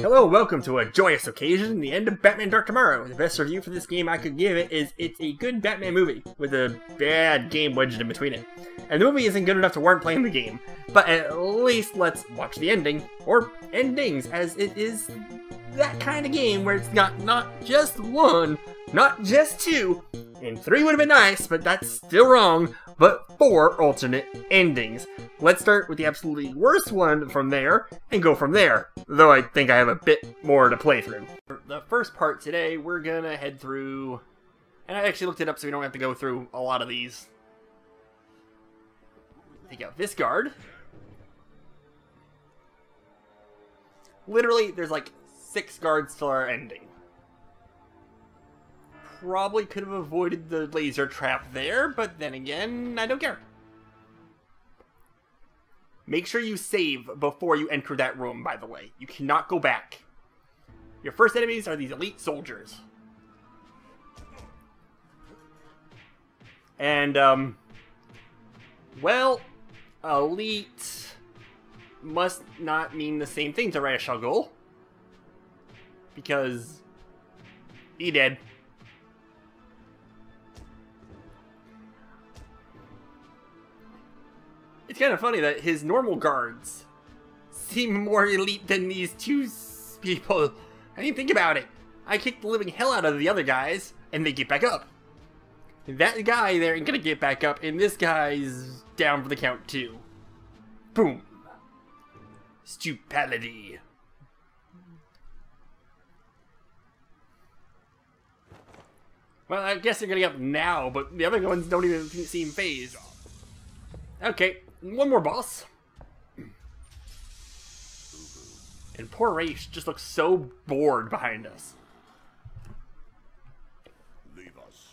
Hello, welcome to a joyous occasion, the end of Batman Dark Tomorrow. The best review for this game I could give it is it's a good Batman movie, with a bad game wedged in between it. And the movie isn't good enough to warrant playing the game, but at least let's watch the ending, or endings, as it is that kind of game where it's got not just one, not just two, and three would have been nice, but that's still wrong, but four alternate endings. Let's start with the absolutely worst one from there, and go from there, though I think I have a bit more to play through. For the first part today, we're gonna head through, and I actually looked it up so we don't have to go through a lot of these. Take out this guard. Literally, there's like six guards till our ending probably could have avoided the laser trap there, but then again, I don't care. Make sure you save before you enter that room, by the way. You cannot go back. Your first enemies are these elite soldiers. And, um, well, elite must not mean the same thing to Ra's al Ghul. Because he did. It's kind of funny that his normal guards seem more elite than these two people. I mean, think about it. I kicked the living hell out of the other guys, and they get back up. That guy there ain't gonna get back up, and this guy's down for the count too. Boom. Stupidity. Well, I guess they're getting up now, but the other ones don't even seem phased. Okay, one more boss. And poor Ra's just looks so bored behind us. Leave us.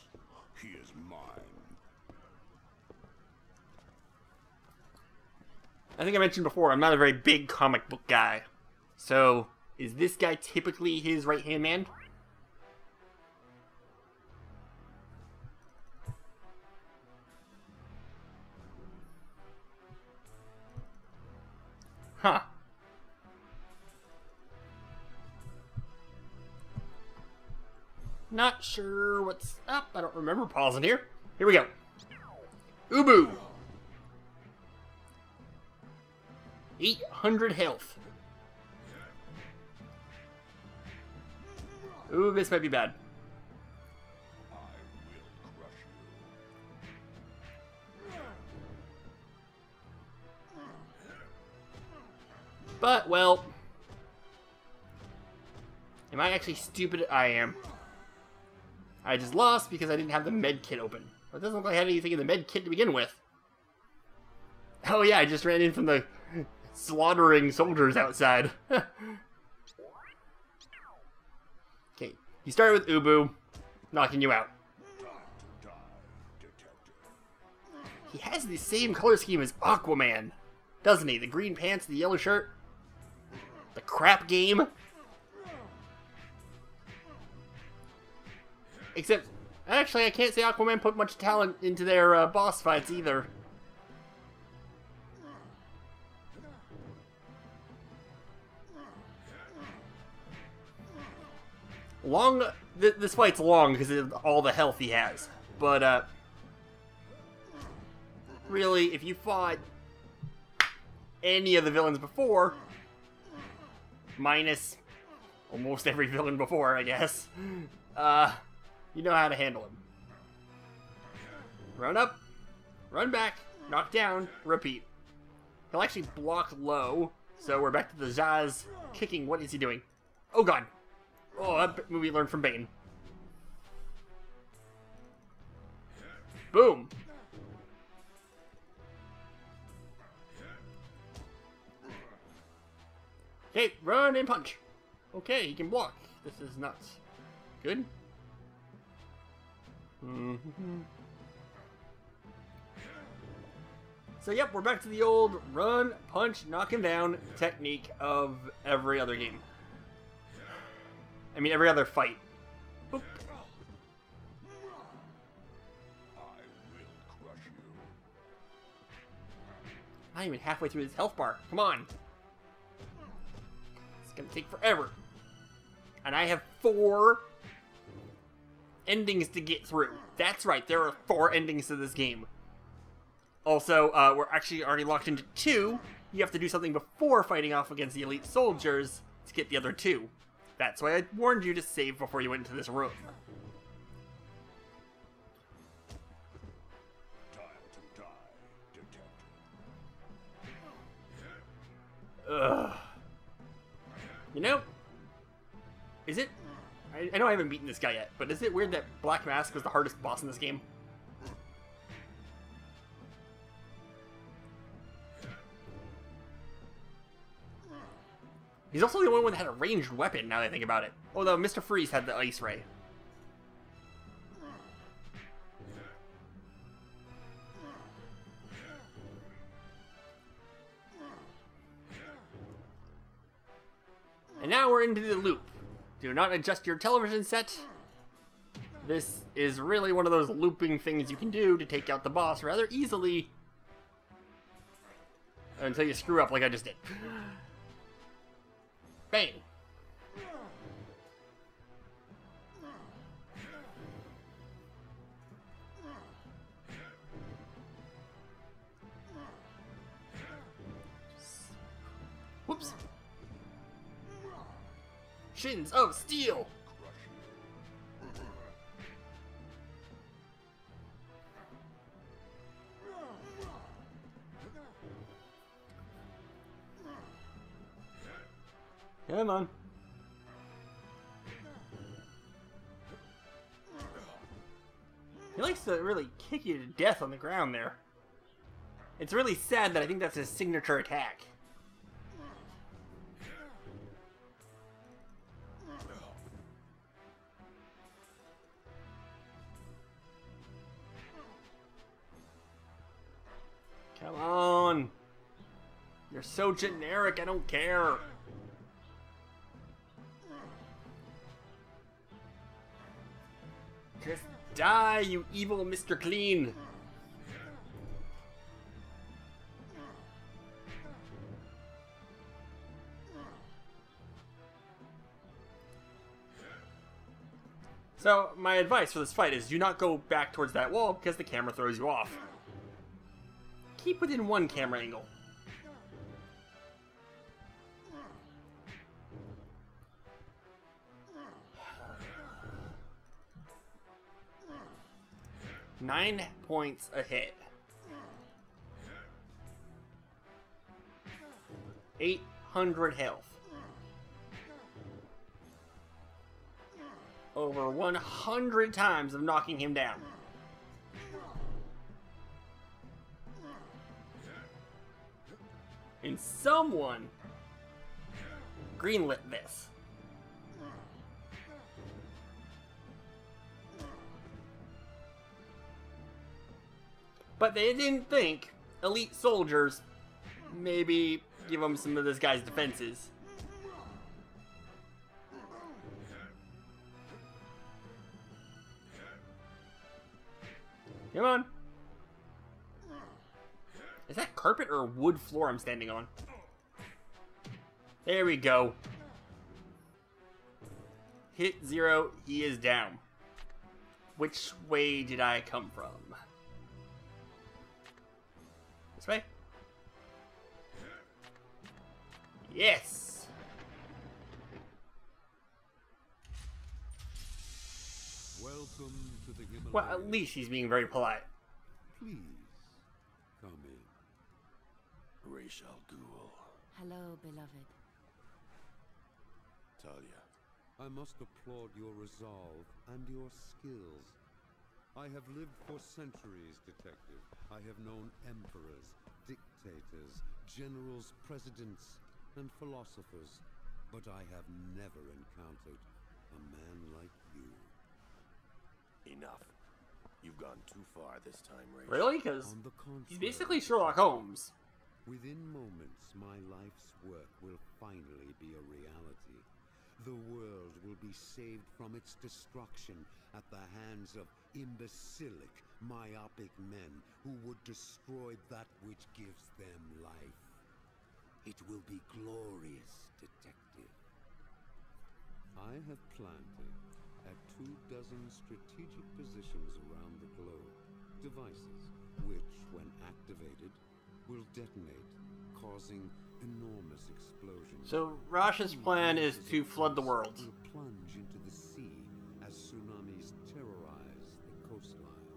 He is mine. I think I mentioned before, I'm not a very big comic book guy. So, is this guy typically his right hand man? Not sure what's up. I don't remember pausing here. Here we go. Ubu. 800 health. Ooh, this might be bad. Well... Am I actually stupid? I am. I just lost because I didn't have the med kit open. It doesn't look like I had anything in the med kit to begin with. Oh yeah, I just ran in from the slaughtering soldiers outside. okay, you started with Ubu, knocking you out. He has the same color scheme as Aquaman, doesn't he? The green pants, the yellow shirt, the crap game. Except, actually, I can't say Aquaman put much talent into their uh, boss fights either. Long, th this fight's long because of all the health he has, but uh, really, if you fought any of the villains before, minus almost every villain before, I guess, uh, you know how to handle him. Run up, run back, knock down, repeat. He'll actually block low, so we're back to the Zaz kicking. What is he doing? Oh god. Oh, that movie learned from Bane. Boom. Okay, run and punch. Okay, he can block. This is nuts. Good. Mhm. So yep, we're back to the old run, punch, knock him down technique of every other game. I mean, every other fight. Not even halfway through his health bar. Come on. Gonna take forever. And I have four endings to get through. That's right, there are four endings to this game. Also, uh, we're actually already locked into two. You have to do something before fighting off against the elite soldiers to get the other two. That's why I warned you to save before you went into this room. Ugh. You know, is it? I, I know I haven't beaten this guy yet, but is it weird that Black Mask was the hardest boss in this game? He's also the only one that had a ranged weapon, now that I think about it. Although Mr. Freeze had the Ice Ray. And now we're into the loop. Do not adjust your television set. This is really one of those looping things you can do to take out the boss rather easily. Until you screw up like I just did. Bang. Shins of Steel. Come on. He likes to really kick you to death on the ground there. It's really sad that I think that's his signature attack. Come on. You're so generic, I don't care. Just die, you evil Mr. Clean. So, my advice for this fight is do not go back towards that wall because the camera throws you off. Keep within one camera angle. Nine points a hit. 800 health. Over 100 times of knocking him down. And someone greenlit this. But they didn't think elite soldiers maybe give them some of this guy's defenses. Come on. Is that carpet or wood floor I'm standing on? There we go. Hit zero, he is down. Which way did I come from? This way? Yes! Welcome to the Himalayas. Well, at least he's being very polite. Please, come in. Ra's al Ghul. Hello, beloved. Talia. I must applaud your resolve and your skills. I have lived for centuries, detective. I have known emperors, dictators, generals, presidents, and philosophers. But I have never encountered a man like you. Enough. You've gone too far this time, Ra's. Really? Because On the contrary, he's basically Sherlock Holmes. Within moments, my life's work will finally be a reality. The world will be saved from its destruction at the hands of imbecilic, myopic men who would destroy that which gives them life. It will be glorious, detective. I have planted at two dozen strategic positions around the globe devices which, when activated, will detonate, causing enormous explosions. So Rash's plan is to flood the world. Plunge into the sea as tsunamis terrorize the coastline.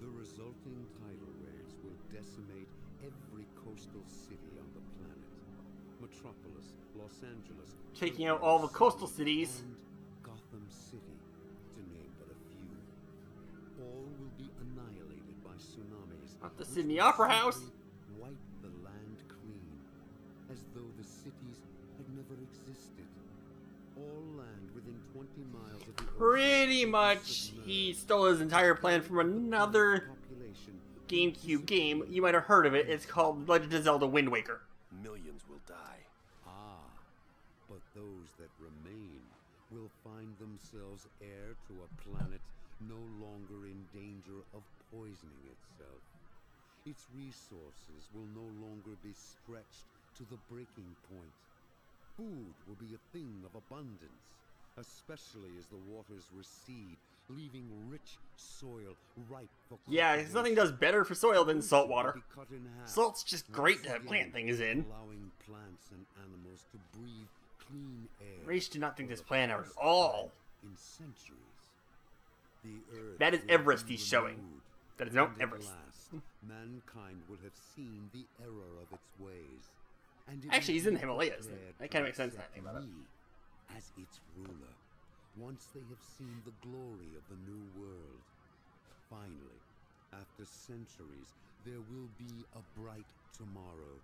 The resulting tidal waves will decimate every coastal city on the planet. Metropolis, Los Angeles, Taking out all the coastal cities. Gotham City, to name but a few. All will be annihilated by tsunamis. Not the Sydney Opera House. simply Wipe the land clean, as though the cities had never existed. All land within 20 miles of the Pretty much, he stole his entire plan from another Population GameCube game. You might have heard of it. It's called Legend of Zelda Wind Waker. Millions will die. Ah, but those that remain will find themselves heir to a planet no longer in danger of poisoning itself. Its resources will no longer be stretched to the breaking point. Food will be a thing of abundance, especially as the waters recede, leaving rich soil ripe for Yeah, nothing does better for soil than salt water. Be cut in half. Salt's just great to plant things in. Allowing plants and animals to breathe clean air. Ra's did not think this plan out at all. In centuries. The earth That is Everest he's showing. That is no and Everest. last, mankind will have seen the error of its ways. And Actually, he's in the Himalayas. That kinda makes sense now I think about it. As its ruler, once they have seen the glory of the new world. Finally, after centuries, there will be a bright tomorrow,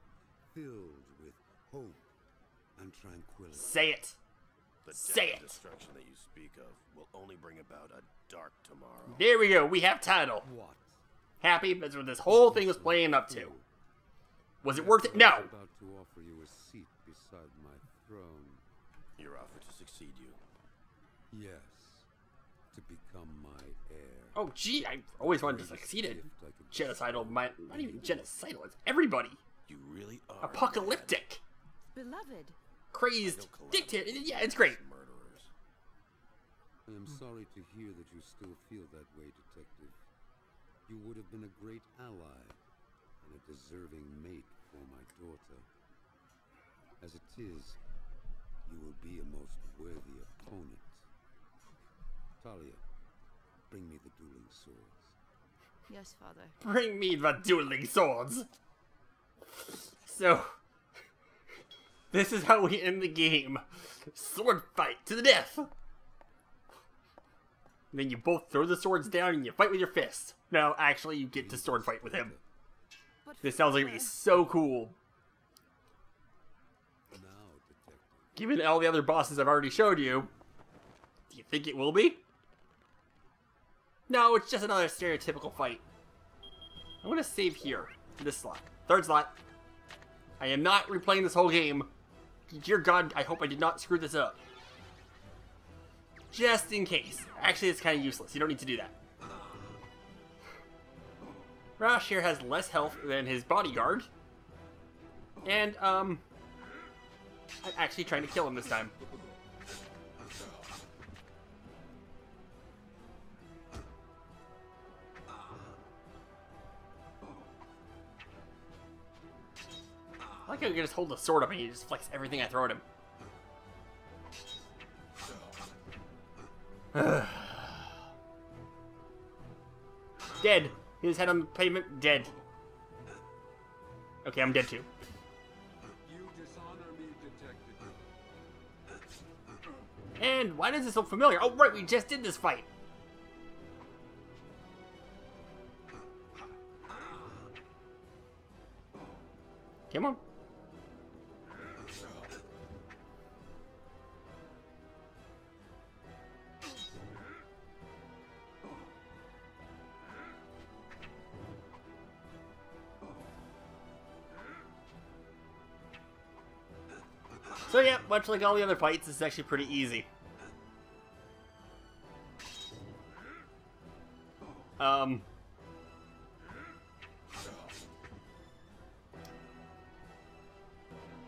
filled with hope and tranquility. Say it. The Say and it. destruction that you speak of will only bring about a dark tomorrow. There we go. We have title. What? Happy. That's what this whole thing was playing up to. Was it worth it? I No. about to offer you a seat beside my throne. Your offer to succeed you. Yes, to become my heir. Oh, gee. I always wanted to succeed in genocidal. My, not even genocidal. It's everybody. You really are Apocalyptic. Beloved, Crazed. Dictator. Yeah, it's great. Murderers. I am sorry to hear that you still feel that way, Detective. You would have been a great ally and a deserving mate for my daughter. As it is, you will be a most worthy opponent. Talia, bring me the dueling swords. yes, father. Bring me the dueling swords. So, this is how we end the game. Sword fight to the death. then you both throw the swords down and you fight with your fists. No, actually, you get to sword fight with him. But This sounds like it'd be so cool. Given all the other bosses I've already showed you, do you think it will be? No, it's just another stereotypical fight. I'm gonna save here, this slot. Third slot. I am not replaying this whole game. Dear God, I hope I did not screw this up. Just in case. Actually, it's kind of useless. You don't need to do that. Ra's here has less health than his bodyguard. And, um, I'm actually trying to kill him this time. I like how you can just hold the sword up and he just flex everything I throw at him. dead. His head on the pavement, dead. Okay, I'm dead too. And why does this look familiar? Oh, right, we just did this fight. Come on. Much like all the other fights, it's actually pretty easy. Um.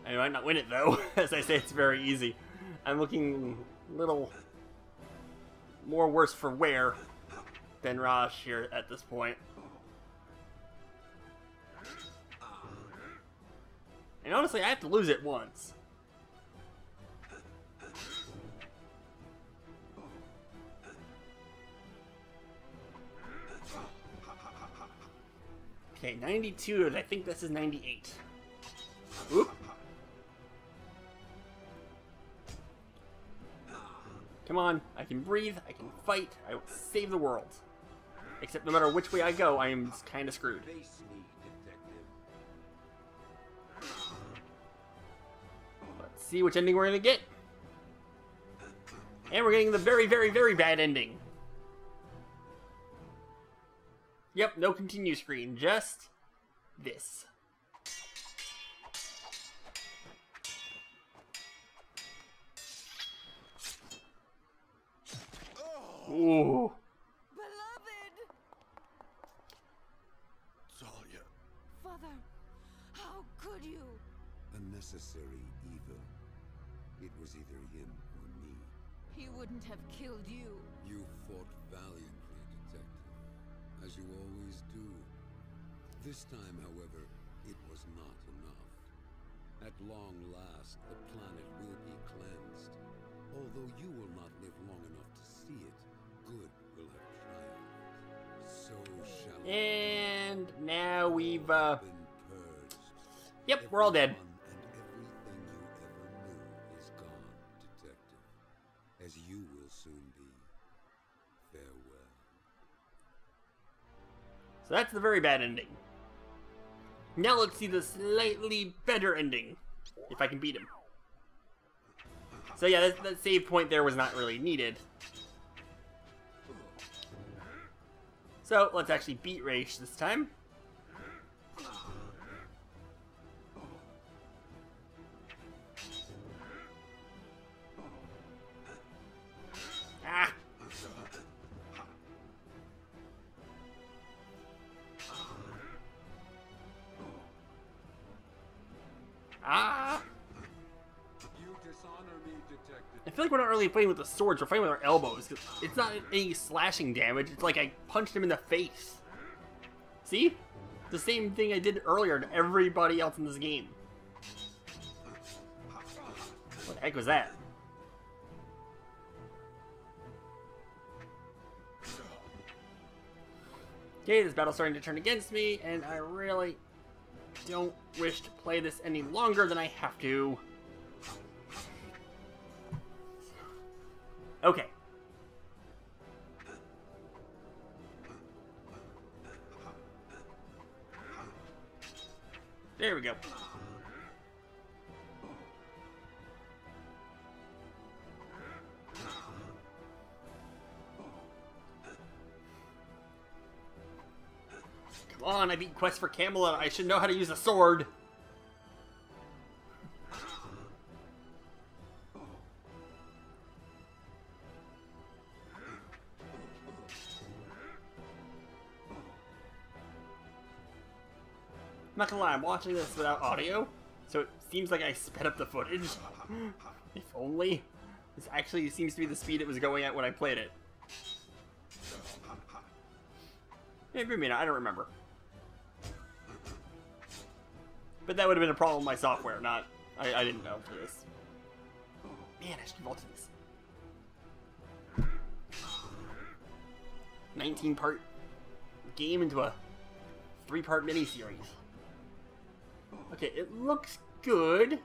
I might not win it though. As I say, it's very easy. I'm looking little more worse for wear than Ra's here at this point. And honestly, I have to lose it once. Okay, 92, and I think this is 98. Oop. Come on, I can breathe, I can fight, I will save the world. Except no matter which way I go, I am kind of screwed. Face me, detective. Let's see which ending we're gonna get. And we're getting the very, very, very bad ending. Yep, no continue screen, just this. Ooh. Beloved! Talia. Father, how could you? A necessary evil. It was either him or me. He wouldn't have killed you. You fought valiantly, detective, as you always do. This time, however, it was not enough. At long last, the planet will be cleansed. Although you will not live long enough to see it, good will have triumphed. So shall And now we've, uh, been purged. yep, we're all dead. So that's the very bad ending. Now let's see the slightly better ending. If I can beat him. So yeah, that, that save point there was not really needed. So let's actually beat Ra's this time. Really fighting with the swords, we're fighting with our elbows. It's not any slashing damage, it's like I punched him in the face. See? The same thing I did earlier to everybody else in this game. What the heck was that? Okay, this battle's starting to turn against me, and I really don't wish to play this any longer than I have to. Okay. There we go. Come on, I beat Quest for Camelot. I should know how to use a sword. I'm not watching this without audio, so it seems like I sped up the footage. if only. This actually seems to be the speed it was going at when I played it. Maybe a minute, I don't remember. But that would have been a problem with my software, not... I, I didn't know for this. Man, I should vault this. 19 part game into a three part miniseries. Okay, it looks good.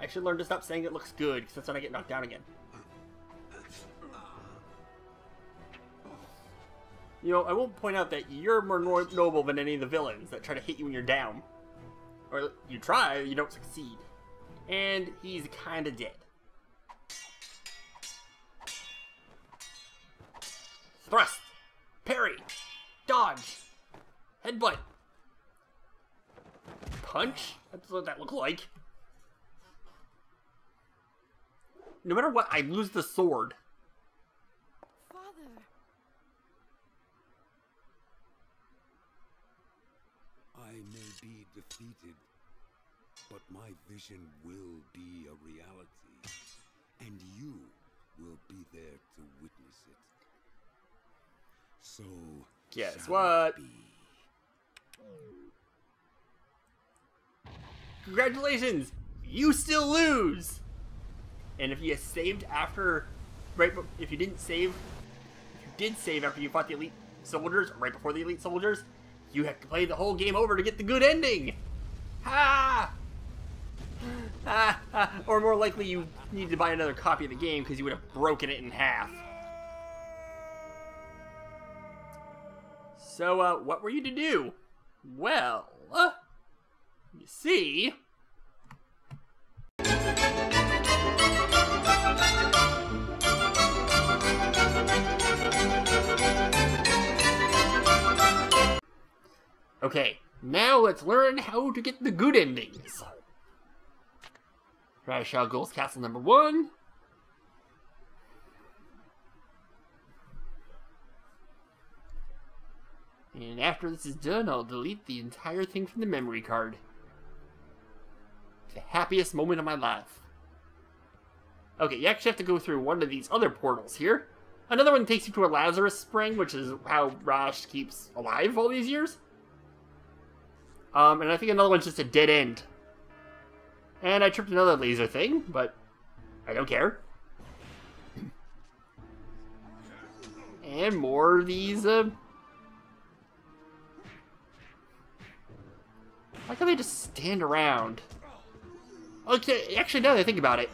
I should learn to stop saying it looks good, because that's when I get knocked down again. You know, I will point out that you're more no- noble than any of the villains that try to hit you when you're down. Or you try, you don't succeed. And he's kinda dead. Thrust! Parry! Dodge! Headbutt! punch? That's what that looked like. No matter what, I lose the sword. Father. I may be defeated, but my vision will be a reality, and you will be there to witness it. So, guess what? Congratulations! You still lose! And if you saved after. Right, if you didn't save. If you did save after you fought the elite soldiers, right before the elite soldiers, you have to play the whole game over to get the good ending! Ha! Ah, ah, or more likely, you need to buy another copy of the game because you would have broken it in half. So, uh, what were you to do? Well, uh, you see. Okay, now let's learn how to get the good endings. Ra's al Ghul's Castle number one. And after this is done, I'll delete the entire thing from the memory card. The happiest moment of my life. Okay, you actually have to go through one of these other portals here. Another one takes you to a Lazarus spring, which is how Ra's keeps alive all these years. Um, and I think another one's just a dead end. And I tripped another laser thing, but I don't care. And more of these, uh... Why can't they just stand around? Okay, actually, now that I think about it,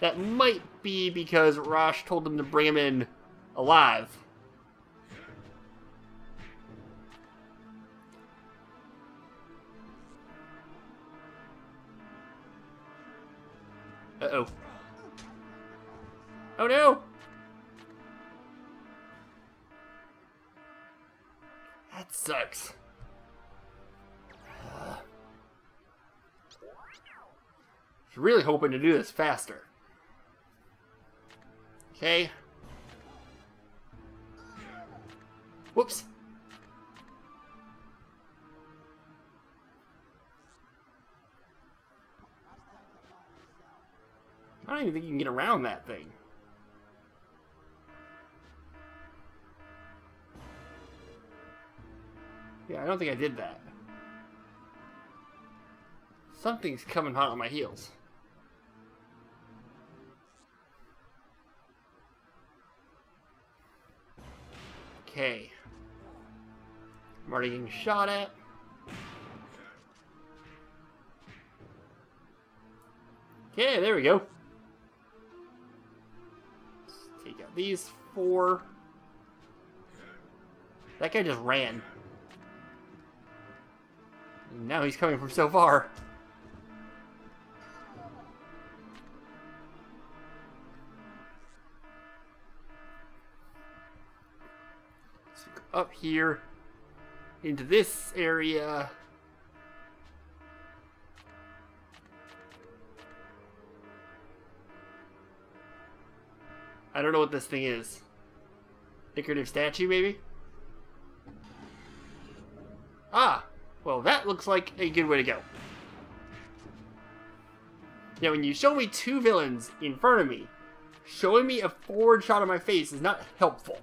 that might be because Ra's told them to bring him in alive. Uh-oh. Oh no! That sucks. Was really hoping to do this faster. Okay. Whoops. I don't even think you can get around that thing. Yeah, I don't think I did that. Something's coming hot on my heels. Okay. I'm already getting shot at. Okay, there we go. Let's take out these four. That guy just ran. Now he's coming from so far. Up here into this area. I don't know what this thing is. Decorative statue, maybe? Ah! Well, that looks like a good way to go. Now, when you show me two villains in front of me, showing me a forward shot of my face is not helpful.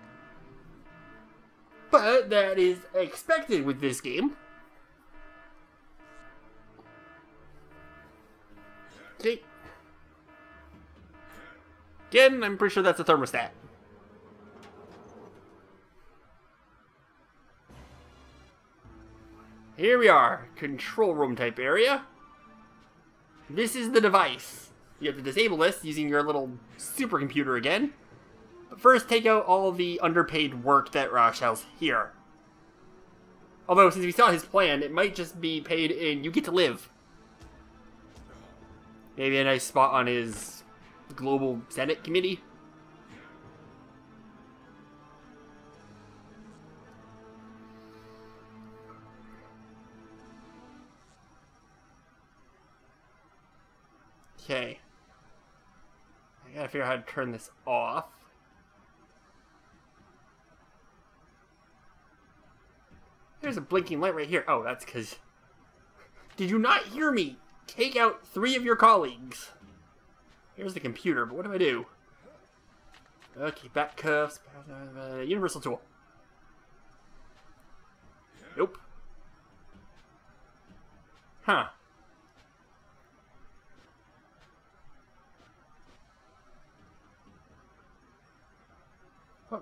But that is expected with this game. Okay. Again, I'm pretty sure that's a thermostat. Here we are, control room type area. This is the device. You have to disable this using your little supercomputer again. First, take out all the underpaid work that has here. Although, since we saw his plan, it might just be paid in you get to live. Maybe a nice spot on his global Senate committee. Okay. I gotta figure out how to turn this off. There's a blinking light right here. Oh, that's because. Did you not hear me? Take out three of your colleagues. Here's the computer, but what do I do? Okay, back cuffs. Uh, universal tool. Nope. Huh.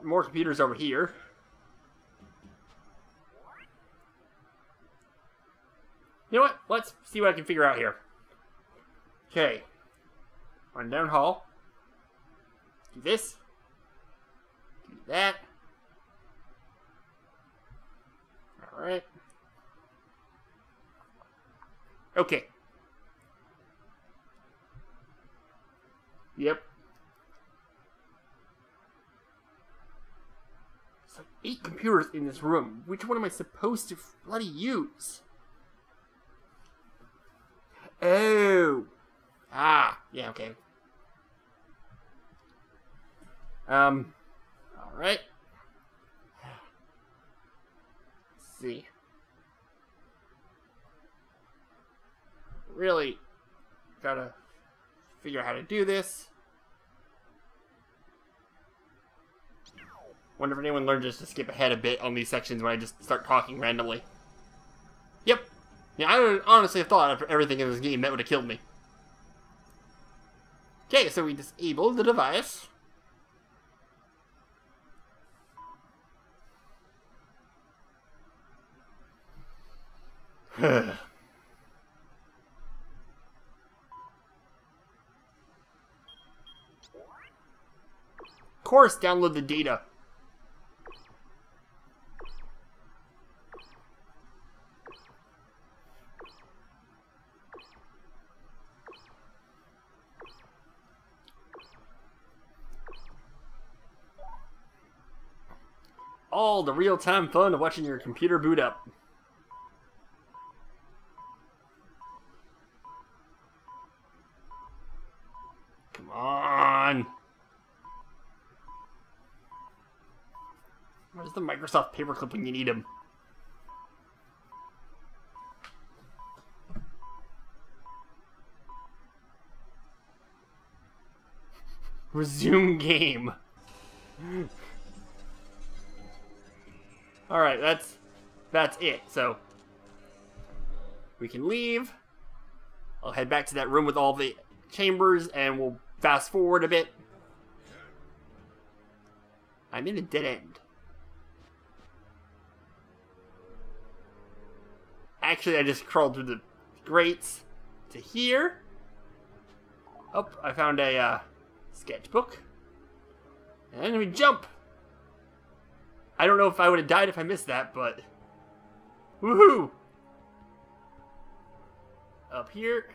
More computers over here. You know what? Let's see what I can figure out here. Okay. Run down hall. Do this. Do that. Alright. Okay. Yep. It's like eight computers in this room. Which one am I supposed to bloody use? Oh. Ah, yeah, okay. Um, alright. See. Really gotta figure out how to do this. Wonder if anyone learned just to skip ahead a bit on these sections when I just start talking randomly. Yep. Yeah, I honestly thought after everything in this game that would have killed me. Okay, so we disable the device. of course, download the data. All the real-time fun of watching your computer boot up. Come on. Where's the Microsoft paperclip when you need him? Resume game. Alright, that's that's it. So we can leave. I'll head back to that room with all the chambers and we'll fast forward a bit. I'm in a dead end. Actually, I just crawled through the grates to here. Oh, I found a uh, sketchbook. And we jump. I don't know if I would have died if I missed that, but... Woohoo! Up here.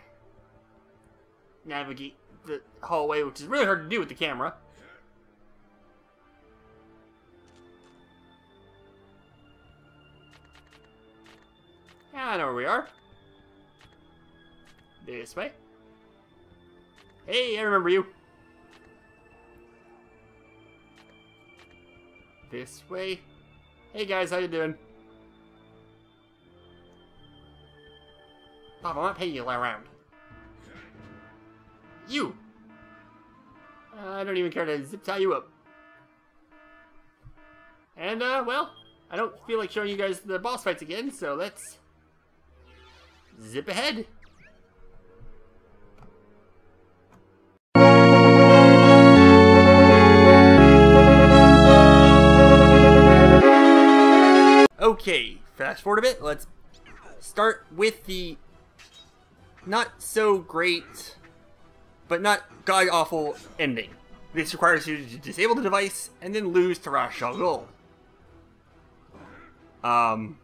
Navigate the hallway, which is really hard to do with the camera. Yeah, I know where we are. This way. Hey, I remember you. This way. Hey guys, how you doing? Bob, I'm not paying you around. You! I don't even care to zip tie you up. And, uh, well, I don't feel like showing you guys the boss fights again, so let's zip ahead. Okay, fast forward a bit. Let's start with the not so great, but not god awful ending. This requires you to disable the device and then lose to Ra's al. Um,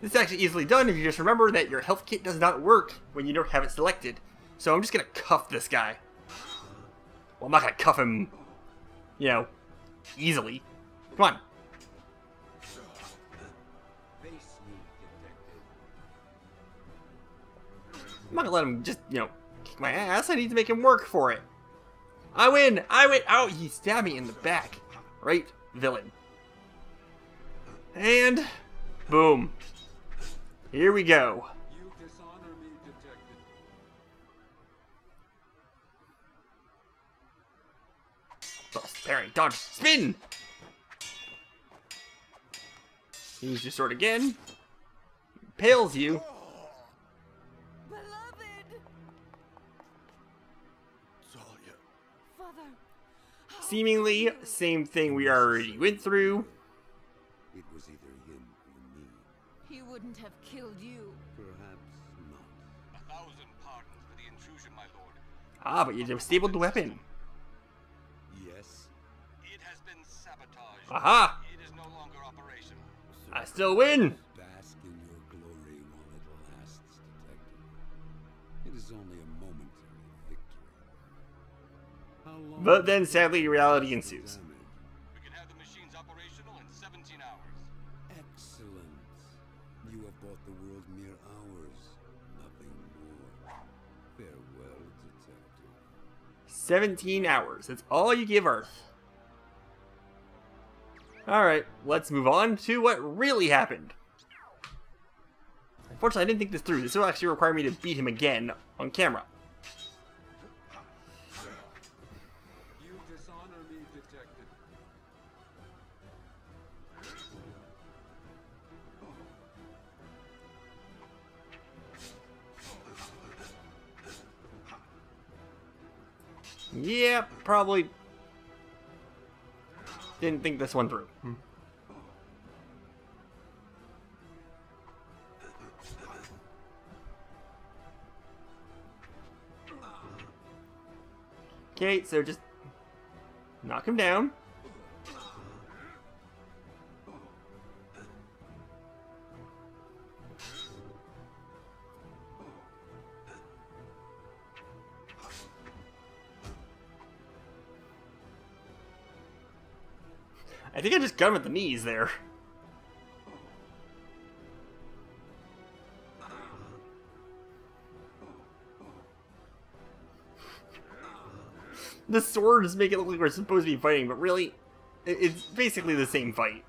this is actually easily done if you just remember that your health kit does not work when you don't have it selected. So I'm just gonna cuff this guy. Well, I'm not gonna cuff him, you know, easily. Come on. I'm not gonna let him just, you know, kick my ass. I need to make him work for it. I win! I win! Oh, he stabbed me in the back. Right, villain. And boom. Here we go. Parry, dodge, spin! Use your sword again. Pales you. Beloved! Talia. Father, how Seemingly, same thing we already went through. It was either him or me. He wouldn't have killed you. Perhaps not. A thousand pardons for the intrusion, my lord. Ah, but you disabled the weapon. Yes, It has been sabotaged. Aha! I still win! bask in your glory while it lasts, detective. It is only a momentary victory. How long But then, sadly, reality ensues. We can have the machines operational in 17 hours. Excellent. You have bought the world mere hours, nothing more. Farewell, detective. 17 hours. That's all you give Earth. Alright, let's move on to what really happened. Unfortunately, I didn't think this through. This will actually require me to beat him again on camera. Yeah, probably didn't think this one through. Hmm. Okay, so just knock him down. Got him at the knees there. The swords make it look like we're supposed to be fighting, but really, it's basically the same fight.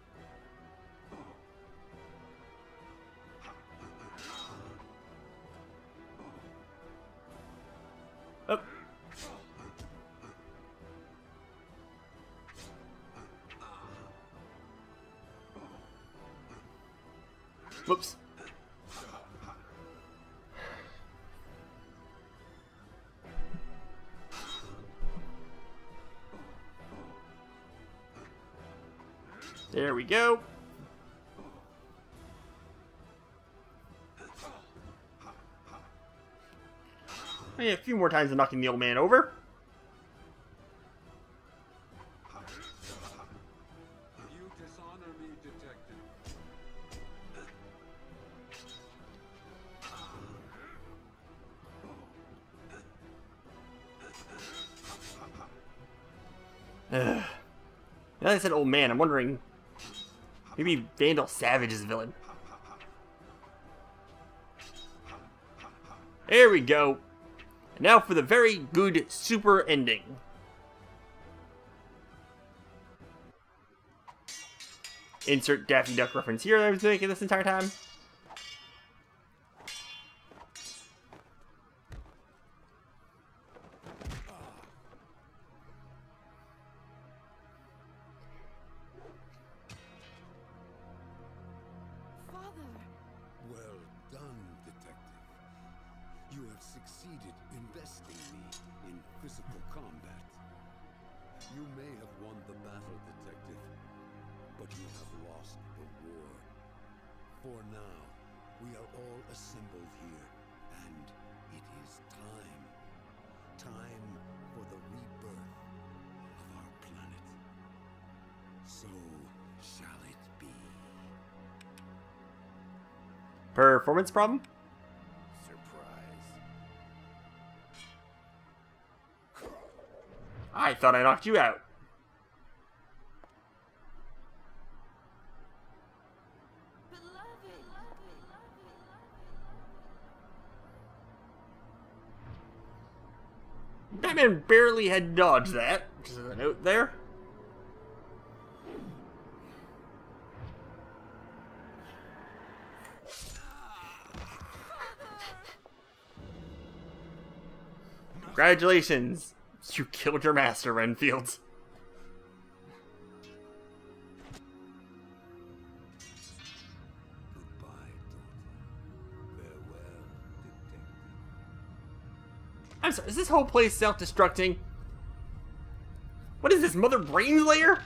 Yeah, a few more times of knocking the old man over. Now that I said old man, I'm wondering maybe Vandal Savage is the villain. There we go. And now for the very good super ending. Insert Daffy Duck reference here that I was making this entire time. So shall it be. Performance problem? Surprise. I thought I knocked you out. Batman barely had dodged that. Just a note there. Congratulations! You killed your master, Renfield. I'm sorry, is this whole place self-destructing? What is this, Mother Brainslayer?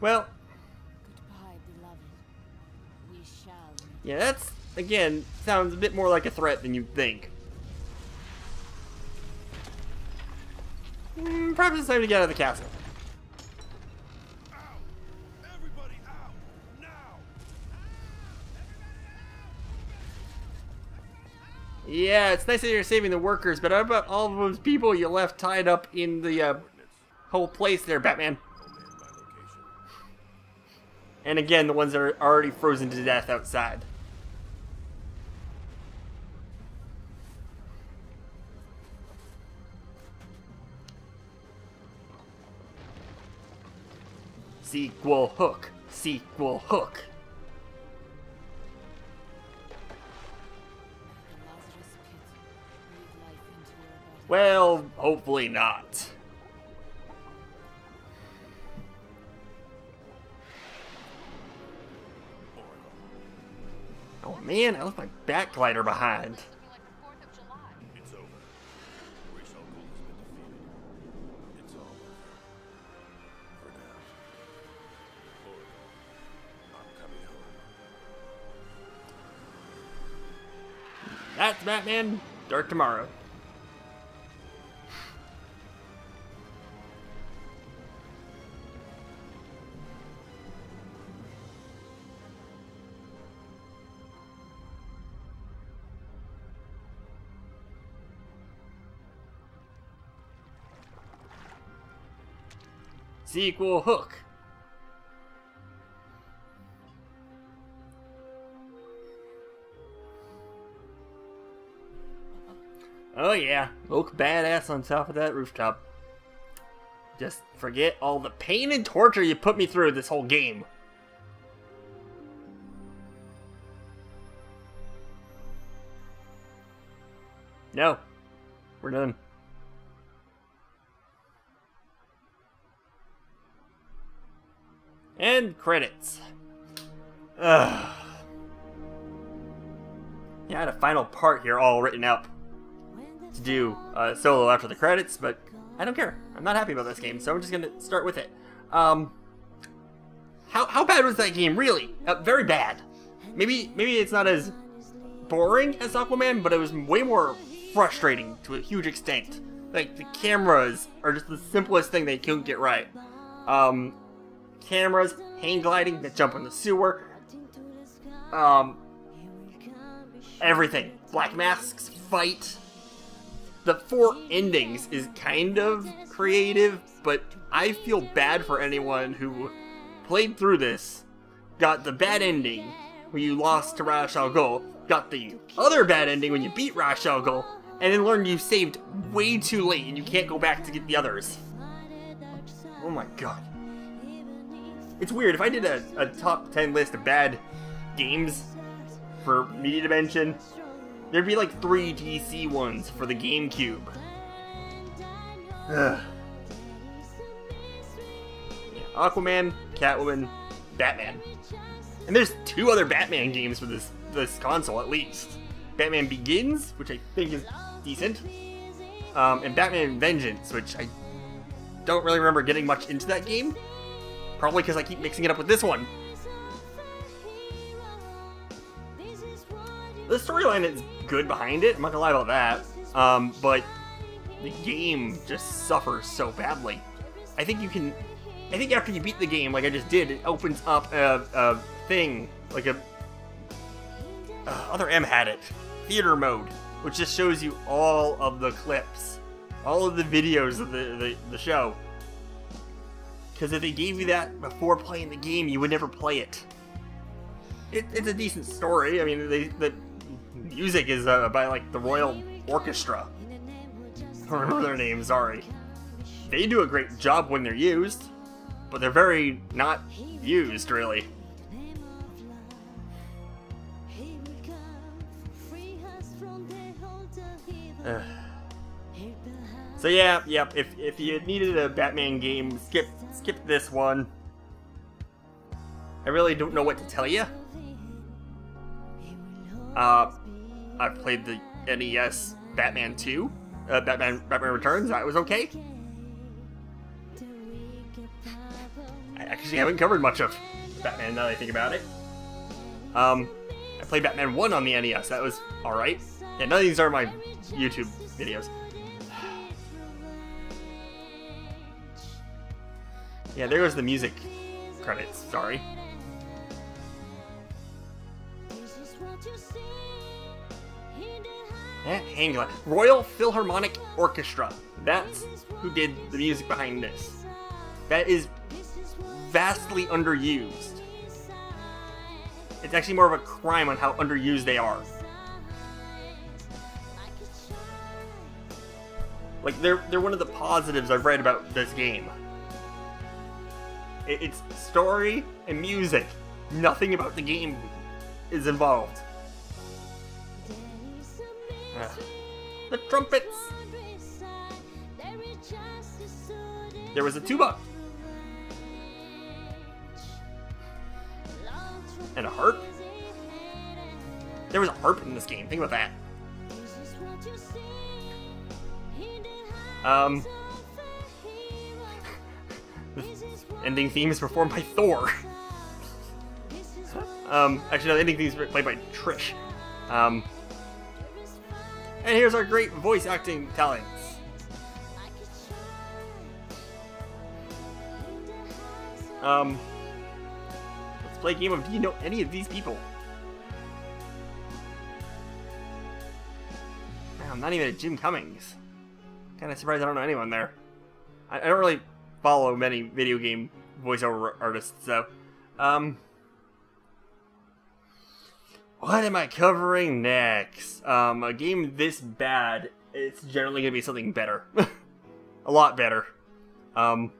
Well, goodbye, beloved. We shall. Yeah, that's again sounds a bit more like a threat than you think. Mm, probably it's time to get out of the castle. Yeah, it's nice that you're saving the workers, but how about all those people you left tied up in the uh, whole place there, Batman? And again, the ones that are already frozen to death outside. Sequel hook. Sequel hook. Well, hopefully not. Oh man, I left my bat glider behind. It's over. Ra's al Sequel hook. Oh yeah, look badass on top of that rooftop. Just forget all the pain and torture you put me through this whole game. No, we're done. And credits. Ugh. Yeah, I had a final part here all written up to do uh, solo after the credits, but I don't care. I'm not happy about this game, so I'm just gonna start with it. Um, how how bad was that game? Really, uh, very bad. Maybe maybe it's not as boring as Aquaman, but it was way more frustrating to a huge extent. Like the cameras are just the simplest thing they couldn't get right. Um, cameras, hang gliding, that jump in the sewer. Um, everything. Black masks, fight. The four endings is kind of creative, but I feel bad for anyone who played through this, got the bad ending when you lost to Ra's al Ghul, got the other bad ending when you beat Ra's al Ghul, and then learned you saved way too late and you can't go back to get the others. Oh my god. It's weird, if I did a, a top 10 list of bad games for Media Dimension, there'd be like three DC ones for the GameCube. Ugh. Yeah, Aquaman, Catwoman, Batman. And there's two other Batman games for this this console at least. Batman Begins, which I think is decent, um, and Batman Vengeance, which I don't really remember getting much into that game. Probably because I keep mixing it up with this one. The storyline is good behind it. I'm not gonna lie about that. Um, but the game just suffers so badly. I think you can. I think after you beat the game, like I just did, it opens up a, a thing like a. Uh, other M had it, theater mode, which just shows you all of the clips, all of the videos of the the, the show. Because if they gave you that before playing the game, you would never play it. it it's a decent story. I mean, they, the music is uh, by like the Royal Orchestra. I remember their name. Sorry. They do a great job when they're used. but they're very not used really. So yeah, yep. If if you needed a Batman game, skip skip this one. I really don't know what to tell you. Uh, I've played the NES Batman 2, uh, Batman Batman Returns. That was okay. I actually haven't covered much of Batman now that I think about it. Um, I played Batman 1 on the NES. That was alright. Yeah, none of these are my YouTube videos. Yeah, there was the music credits. Sorry. Eh, hang on. Royal Philharmonic Orchestra. That's who did the music behind this. That is vastly underused. It's actually more of a crime on how underused they are. Like they're they're one of the positives I've read about this game. It, it's story and music. Nothing about the game is involved. Ugh. The trumpets. There was a tuba and a harp. There was a harp in this game. Think about that. Um, ending theme is performed by Thor. um, actually, no, the ending theme is played by Trish. Um, and here's our great voice acting talents. Um, let's play a game of Do you know any of these people? I'm not even a Jim Cummings. Kind of surprised I don't know anyone there. I, I don't really follow many video game voiceover artists, so. Um, what am I covering next? Um, a game this bad, it's generally gonna be something better. a lot better. Um,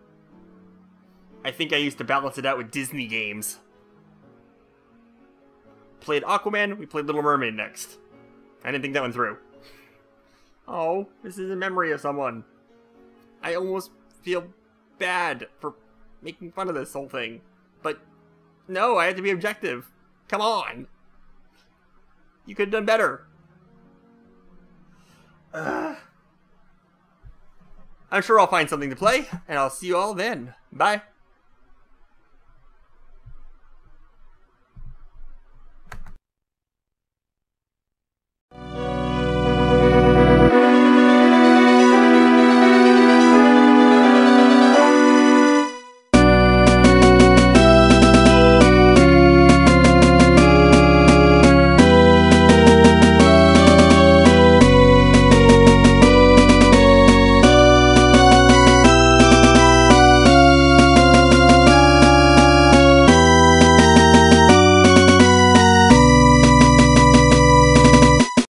I think I used to balance it out with Disney games. Played Aquaman, we played Little Mermaid next. I didn't think that one through. Oh, this is a memory of someone. I almost feel bad for making fun of this whole thing. But no, I had to be objective. Come on. You could have done better. Ugh. I'm sure I'll find something to play, and I'll see you all then. Bye.